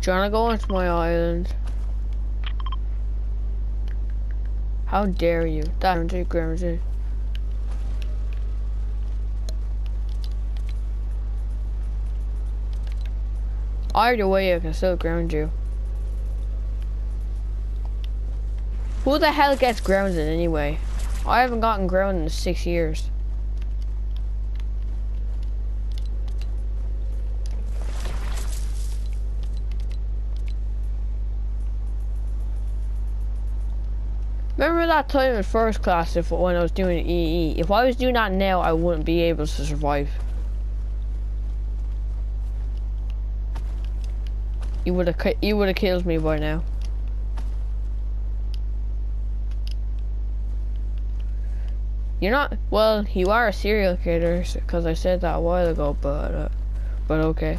Trying to go into my island. How dare you? That's Grimsy. Either way, I can still ground you. Who the hell gets grounded anyway? I haven't gotten grounded in six years. Remember that time in first class if when I was doing EE? If I was doing that now, I wouldn't be able to survive. You would have you would have killed me by now. You're not well. You are a serial killer because I said that a while ago, but uh, but okay.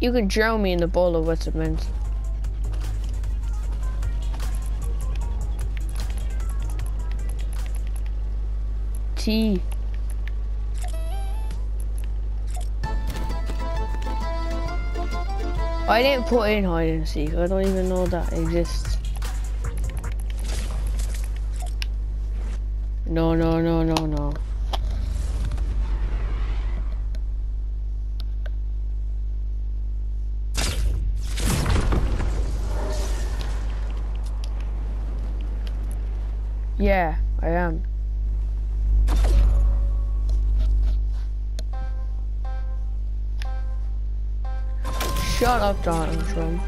You can drown me in the bowl of wet cement. T. I didn't put in hide and seek. I don't even know that exists. No, no, no, no, no. Yeah, I am. Shut up, Donald Trump.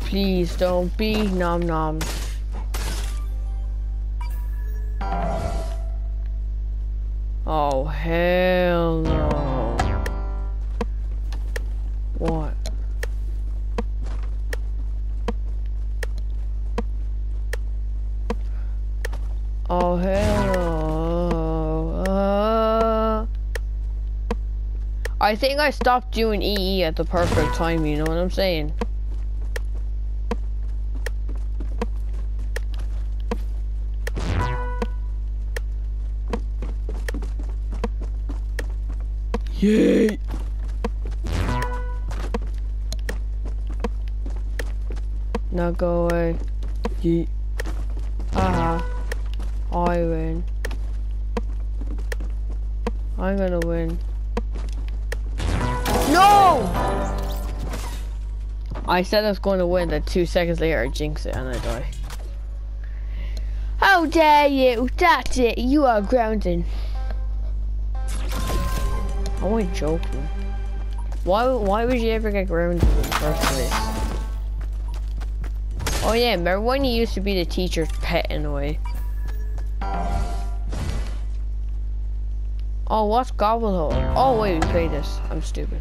Please don't be nom nom. Oh, hell no. I think I stopped doing EE at the perfect time, you know what I'm saying? Yay! Now go away. Yeet. Haha. Uh-huh. I win. I'm gonna win. No! I said I was going to win, then two seconds later I jinx it and I die. How dare you! That's it, you are grounded. I wasn't joking. Why, why would you ever get grounded in the first place? Oh yeah, remember when you used to be the teacher's pet in a way? Oh, what's Gobble Hole? Oh wait, we played this. I'm stupid.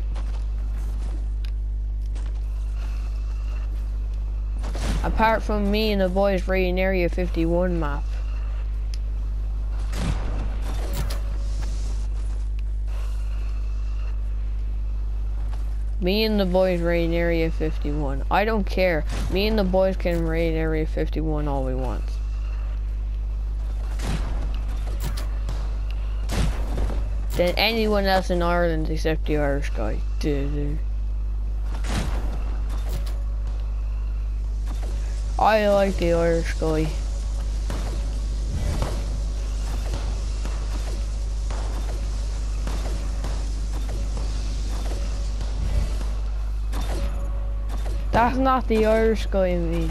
Apart from me and the boys raiding Area 51 map. Me and the boys raid Area 51. I don't care. Me and the boys can raid Area 51 all we want. Than anyone else in Ireland except the Irish guy. Dude. I like the Irish guy. That's not the Irish guy in me.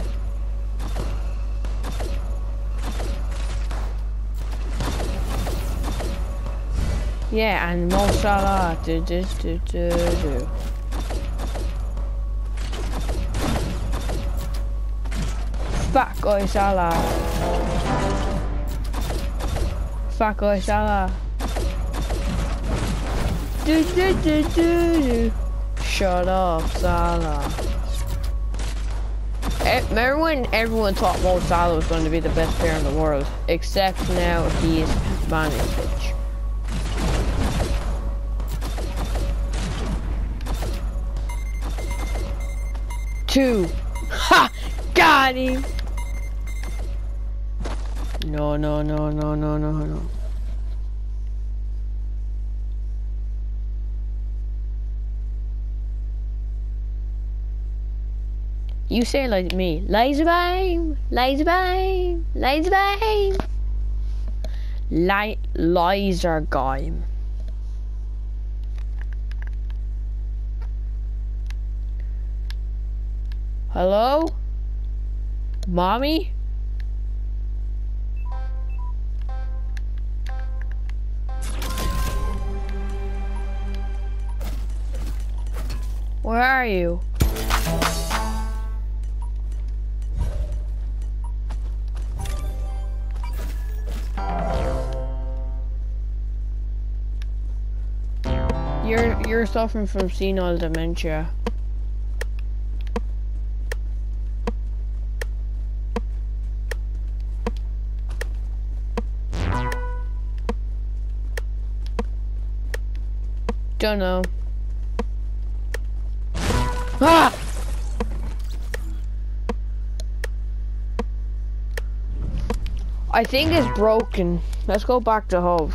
Yeah, and Mo Salah. Do, do, do, do, do. Fat guy Salah. Fat guy Salah. Do, do, do, do, do. Shut up, Salah. Eh, remember when everyone thought Mo Salah was going to be the best player in the world? Except now he is manning. Two. Ha! Got him! No, no, no, no, no, no, no. You say like me. Lies rhyme, lies rhyme, lies rhyme. Light lies are gone. Hello? Mommy? Where are you? You're you're suffering from senile dementia. Don't know. Ah! I think it's broken. Let's go back to hub.